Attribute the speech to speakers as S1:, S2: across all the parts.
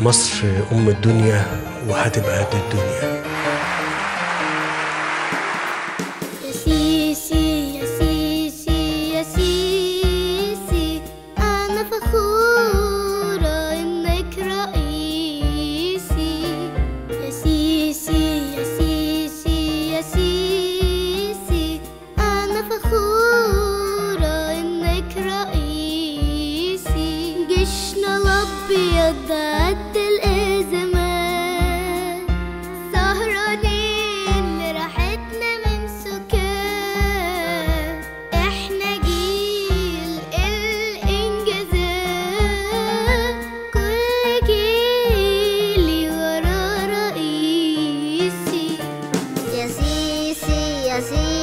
S1: مصر أم الدنيا وهتبقى قد الدنيا. así.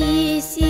S1: is